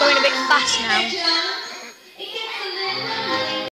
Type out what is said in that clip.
going a bit fast now.